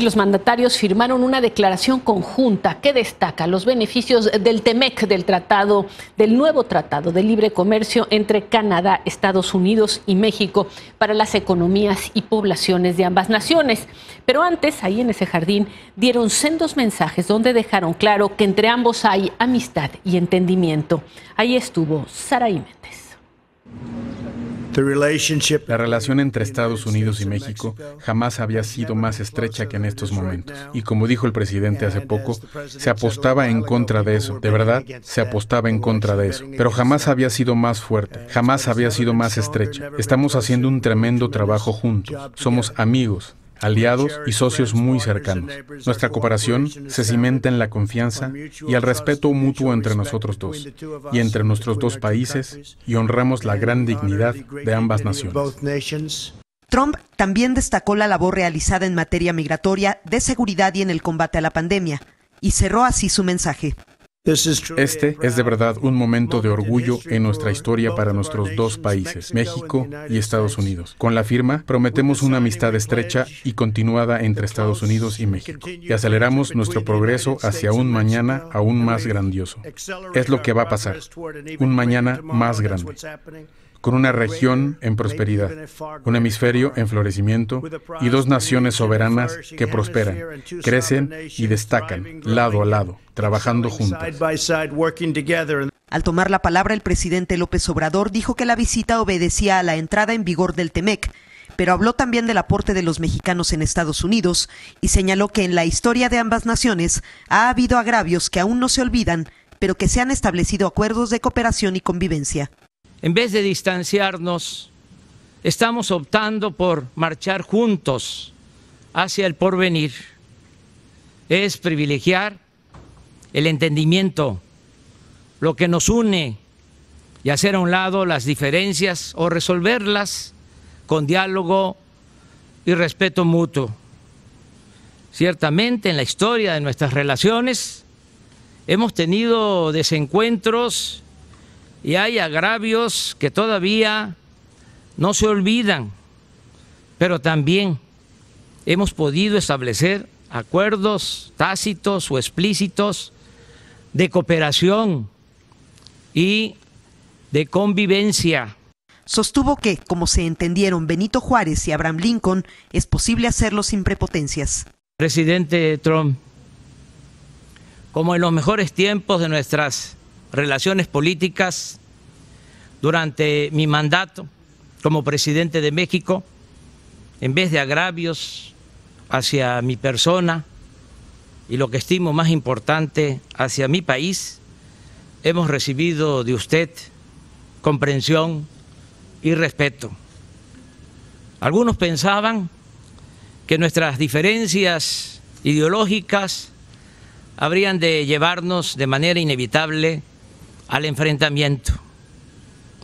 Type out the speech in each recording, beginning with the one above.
Y los mandatarios firmaron una declaración conjunta que destaca los beneficios del TEMEC, del tratado, del nuevo tratado de libre comercio entre Canadá, Estados Unidos y México para las economías y poblaciones de ambas naciones. Pero antes, ahí en ese jardín, dieron sendos mensajes donde dejaron claro que entre ambos hay amistad y entendimiento. Ahí estuvo Sara Méndez. La relación entre Estados Unidos y México jamás había sido más estrecha que en estos momentos. Y como dijo el presidente hace poco, se apostaba en contra de eso. De verdad, se apostaba en contra de eso. Pero jamás había sido más fuerte, jamás había sido más estrecha. Estamos haciendo un tremendo trabajo juntos. Somos amigos, aliados y socios muy cercanos. Nuestra cooperación se cimenta en la confianza y el respeto mutuo entre nosotros dos y entre nuestros dos países y honramos la gran dignidad de ambas naciones. Trump también destacó la labor realizada en materia migratoria, de seguridad y en el combate a la pandemia, y cerró así su mensaje. Este es de verdad un momento de orgullo en nuestra historia para nuestros dos países, México y Estados Unidos. Con la firma, prometemos una amistad estrecha y continuada entre Estados Unidos y México, y aceleramos nuestro progreso hacia un mañana aún más grandioso. Es lo que va a pasar, un mañana más grande con una región en prosperidad, un hemisferio en florecimiento y dos naciones soberanas que prosperan, crecen y destacan lado a lado, trabajando juntas. Al tomar la palabra, el presidente López Obrador dijo que la visita obedecía a la entrada en vigor del TEMEC, pero habló también del aporte de los mexicanos en Estados Unidos y señaló que en la historia de ambas naciones ha habido agravios que aún no se olvidan, pero que se han establecido acuerdos de cooperación y convivencia en vez de distanciarnos, estamos optando por marchar juntos hacia el porvenir. Es privilegiar el entendimiento, lo que nos une y hacer a un lado las diferencias o resolverlas con diálogo y respeto mutuo. Ciertamente en la historia de nuestras relaciones hemos tenido desencuentros y hay agravios que todavía no se olvidan, pero también hemos podido establecer acuerdos tácitos o explícitos de cooperación y de convivencia. Sostuvo que, como se entendieron Benito Juárez y Abraham Lincoln, es posible hacerlo sin prepotencias. Presidente Trump, como en los mejores tiempos de nuestras relaciones políticas durante mi mandato como presidente de México, en vez de agravios hacia mi persona y lo que estimo más importante hacia mi país, hemos recibido de usted comprensión y respeto. Algunos pensaban que nuestras diferencias ideológicas habrían de llevarnos de manera inevitable al enfrentamiento.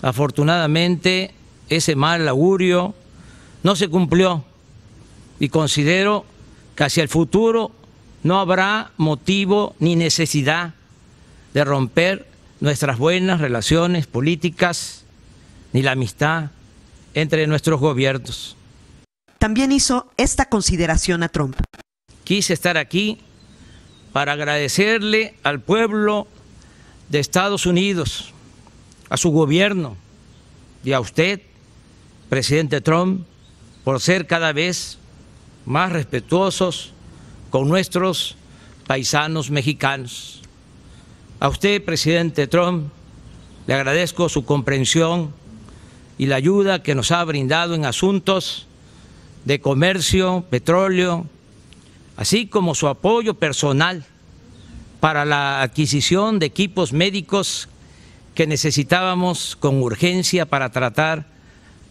Afortunadamente, ese mal augurio no se cumplió y considero que hacia el futuro no habrá motivo ni necesidad de romper nuestras buenas relaciones políticas ni la amistad entre nuestros gobiernos. También hizo esta consideración a Trump. Quise estar aquí para agradecerle al pueblo de Estados Unidos, a su gobierno y a usted, presidente Trump, por ser cada vez más respetuosos con nuestros paisanos mexicanos. A usted, presidente Trump, le agradezco su comprensión y la ayuda que nos ha brindado en asuntos de comercio, petróleo, así como su apoyo personal para la adquisición de equipos médicos que necesitábamos con urgencia para tratar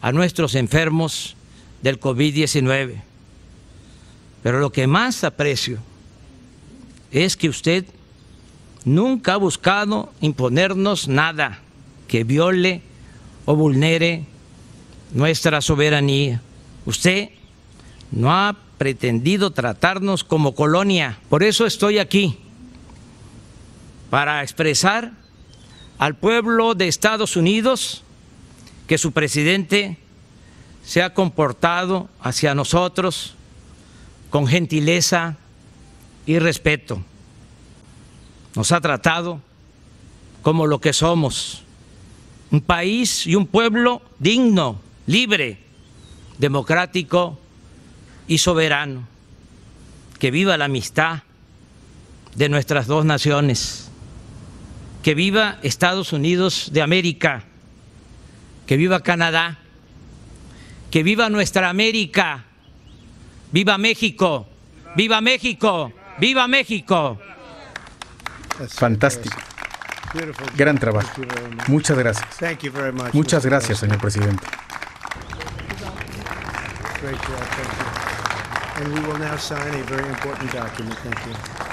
a nuestros enfermos del COVID-19. Pero lo que más aprecio es que usted nunca ha buscado imponernos nada que viole o vulnere nuestra soberanía. Usted no ha pretendido tratarnos como colonia. Por eso estoy aquí para expresar al pueblo de Estados Unidos que su presidente se ha comportado hacia nosotros con gentileza y respeto. Nos ha tratado como lo que somos, un país y un pueblo digno, libre, democrático y soberano. Que viva la amistad de nuestras dos naciones. Que viva Estados Unidos de América. Que viva Canadá. Que viva nuestra América. Viva México. Viva México. Viva México. Fantástico. Gran trabajo. Muchas gracias. Muchas gracias, señor presidente. And we will now sign a very important document. Thank you.